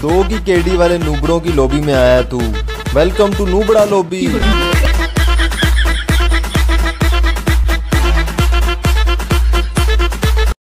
दो की केडी वाले नूबड़ों की लॉबी में आया तू। Welcome to नूबड़ा lobby